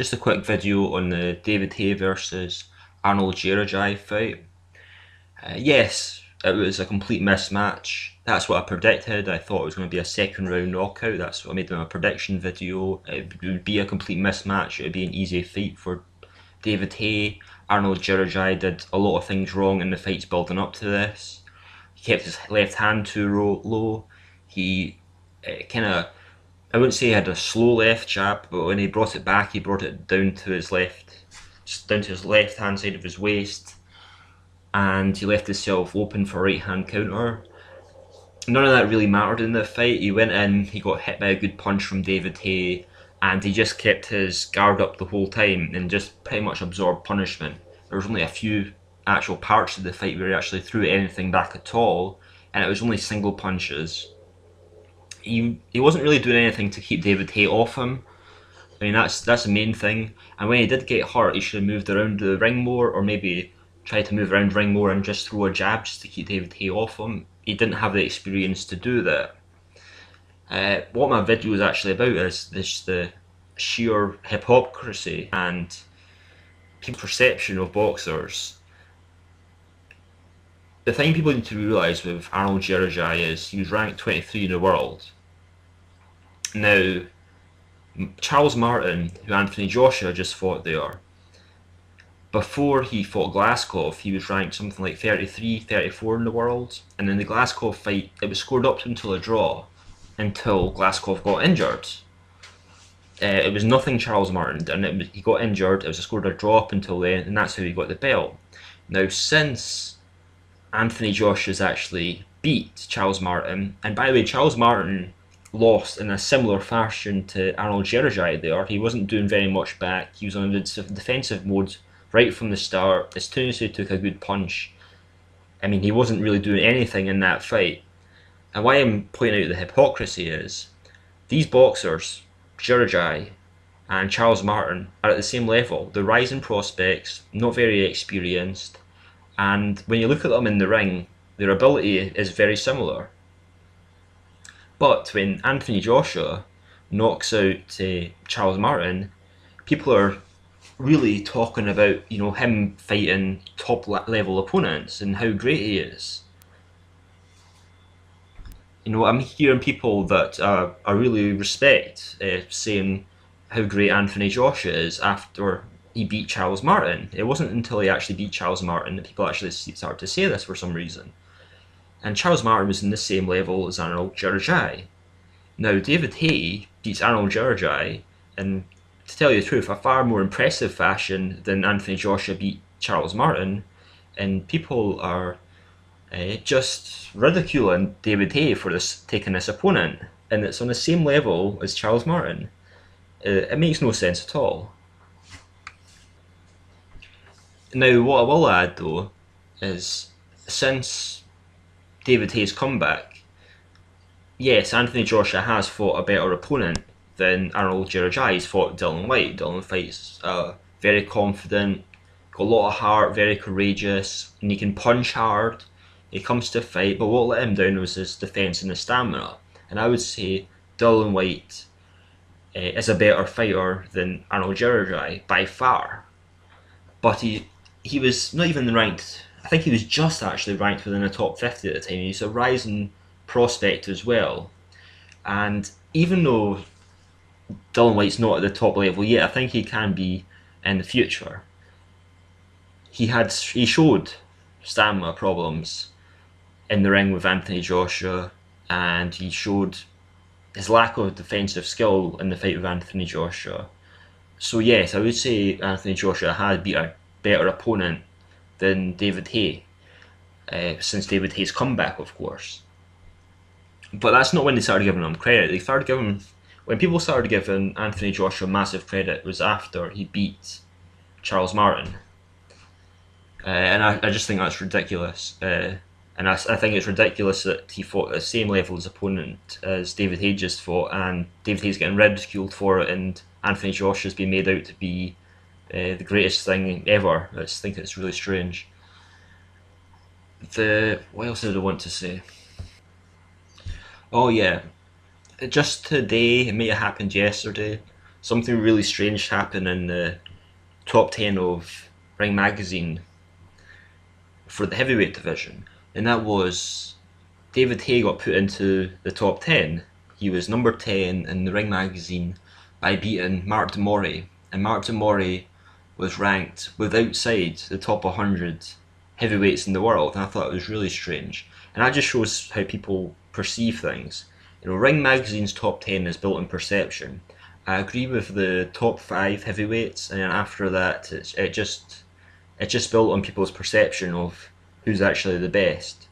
Just a quick video on the David Haye versus Arnold Gjergjaj fight. Uh, yes, it was a complete mismatch. That's what I predicted. I thought it was going to be a second round knockout. That's what I made in my prediction video. It would be a complete mismatch. It would be an easy fight for David Haye. Arnold Gjergjaj did a lot of things wrong in the fights building up to this. He kept his left hand too low. He uh, kind of I wouldn't say he had a slow left jab, but when he brought it back, he brought it down to his left, just down to his left hand side of his waist, and he left himself open for right hand counter. None of that really mattered in the fight. He went in, he got hit by a good punch from David Haye, and he just kept his guard up the whole time and just pretty much absorbed punishment. There was only a few actual parts of the fight where he actually threw anything back at all, and it was only single punches he he wasn't really doing anything to keep David Haye off him. I mean that's that's the main thing. And when he did get hurt, he should have moved around the ring more, or maybe tried to move around ring more and just throw a jab just to keep David Haye off him. He didn't have the experience to do that. Uh, what my video is actually about is this the sheer hypocrisy and perception of boxers. The thing people need to realise with Arnold Gjergjaj is he was ranked 23 in the world. Now, Charles Martin, who Anthony Joshua just fought there, before he fought Glazkov, he was ranked something like 33, 34 in the world. And in the Glazkov fight, it was scored up until a draw until Glazkov got injured. Uh, it was nothing Charles Martin, and was, he got injured. It was a scored a draw up until then, and that's how he got the belt. Now, since Anthony Joshua's actually beat Charles Martin, and by the way, Charles Martin lost in a similar fashion to Arnold Gjergjaj there. He wasn't doing very much back. He was on the defensive mode right from the start. As soon as he took a good punch, I mean, he wasn't really doing anything in that fight. And why I'm pointing out the hypocrisy is these boxers, Gjergjaj and Charles Martin, are at the same level. They're rising prospects, not very experienced, and when you look at them in the ring, their ability is very similar. But when Anthony Joshua knocks out uh, Charles Martin, people are really talking about you know him fighting top level opponents and how great he is. You know, I'm hearing people that uh, I really respect uh, saying how great Anthony Joshua is after he beat Charles Martin. It wasn't until he actually beat Charles Martin that people actually started to say this for some reason. And Charles Martin was in the same level as Arnold Gjergjaj. Now, David Haye beats Arnold Gjergjaj in, to tell you the truth, a far more impressive fashion than Anthony Joshua beat Charles Martin, and people are uh, just ridiculing David Haye for this taking this opponent, and it's on the same level as Charles Martin. Uh, it makes no sense at all. Now, what I will add though is since David Haye's comeback, yes, Anthony Joshua has fought a better opponent than Arnold Gjergjaj. He's fought Dillian Whyte. Dillian fights uh, very confident, got a lot of heart, very courageous, and he can punch hard. He comes to fight, but what let him down was his defence and his stamina. And I would say Dillian Whyte uh, is a better fighter than Arnold Gjergjaj by far. But he he was not even ranked. I think he was just actually ranked within the top fifty at the time. He's a rising prospect as well. And even though Dillian Whyte's not at the top level yet, I think he can be in the future. He had he showed stamina problems in the ring with Anthony Joshua, and he showed his lack of defensive skill in the fight with Anthony Joshua. So yes, I would say Anthony Joshua had beat better opponent than David Haye, uh, since David Haye's comeback, of course. But that's not when they started giving him credit. They started giving when people started giving Anthony Joshua massive credit was after he beat Charles Martin, uh, and I, I just think that's ridiculous. Uh, and I, I think it's ridiculous that he fought the same level as opponent as David Haye just fought, and David Haye's getting ridiculed for it, and Anthony Joshua's been made out to be uh, the greatest thing ever. I just think it's really strange. The what else did I want to say? Oh yeah, just today, it may have happened yesterday, something really strange happened in the top 10 of Ring Magazine for the heavyweight division, and that was David Haye got put into the top 10. He was number 10 in the Ring Magazine by beating Mark de Mori, and Mark de Mori was ranked with outside the top 100 heavyweights in the world, and I thought it was really strange. And that just shows how people perceive things. You know, Ring Magazine's top 10 is built on perception. I agree with the top five heavyweights, and after that, it's, it just it's just built on people's perception of who's actually the best.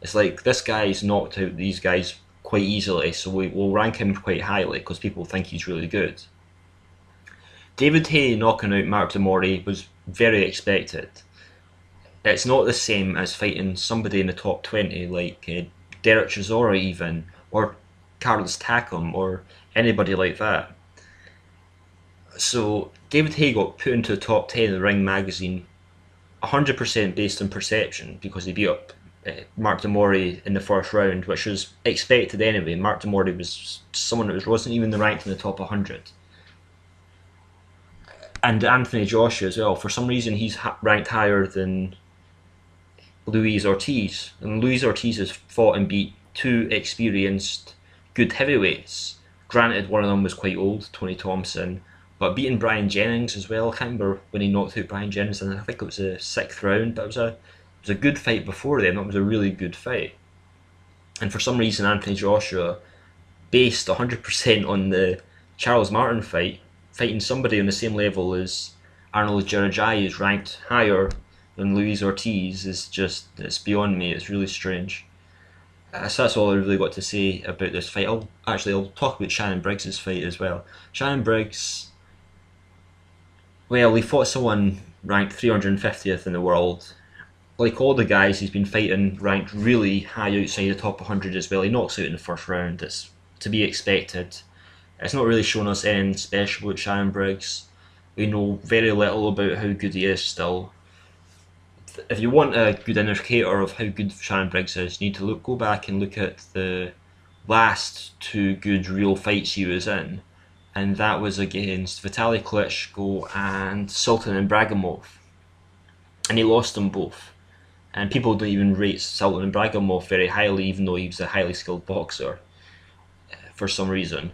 It's like this guy's knocked out these guys quite easily, so we, will rank him quite highly because people think he's really good. David Haye knocking out Mark de Mori was very expected. It's not the same as fighting somebody in the top 20 like uh, Derek Chisora even, or Carlos Takam, or anybody like that. So David Haye got put into the top 10 of the Ring magazine 100% based on perception because he beat up uh, Mark de Mori in the first round, which was expected anyway. Mark de Mori was someone that was, wasn't even the ranked in the top 100. And Anthony Joshua as well. For some reason, he's ranked higher than Luis Ortiz. And Luis Ortiz has fought and beat two experienced, good heavyweights. Granted, one of them was quite old, Tony Thompson, but beating Bryant Jennings as well. I can't remember when he knocked out Bryant Jennings, and I think it was a sixth round. But it was a it was a good fight before then. That was a really good fight. And for some reason, Anthony Joshua, based 100% on the Charles Martin fight, fighting somebody on the same level as Arnold Gjergjaj is ranked higher than Luis Ortiz is just it's beyond me. It's really strange. Uh, so that's all I really got to say about this fight. I'll actually I'll talk about Shannon Briggs's fight as well. Shannon Briggs well, he fought someone ranked 350th in the world. Like all the guys he's been fighting, ranked really high outside the top 100 as well. He knocks out in the first round. It's to be expected. It's not really shown us anything special about Shannon Briggs. We know very little about how good he is still. If you want a good indicator of how good Shannon Briggs is, you need to look go back and look at the last two good real fights he was in and that was against Vitaly Klitschko and Sultan Ibragimov. And he lost them both. And people don't even rate Sultan Ibragimov very highly, even though he was a highly skilled boxer uh, for some reason.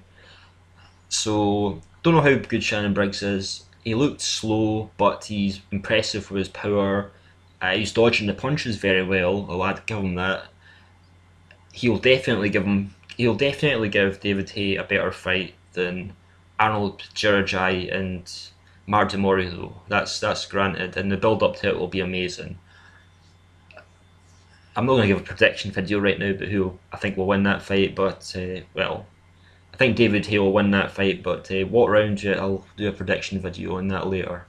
So, don't know how good Shannon Briggs is. He looked slow, but he's impressive with his power. Uh, he's dodging the punches very well. I'll have to give him that. He'll definitely give him. He'll definitely give David Haye a better fight than Arnold Gjergjaj and Mark de Mori though. That's that's granted, and the build up to it will be amazing. I'm not going to give a prediction video right now, but who I think will win that fight. But uh, well, I think David Haye will win that fight. But uh, what round yet? I'll do a prediction video on that later.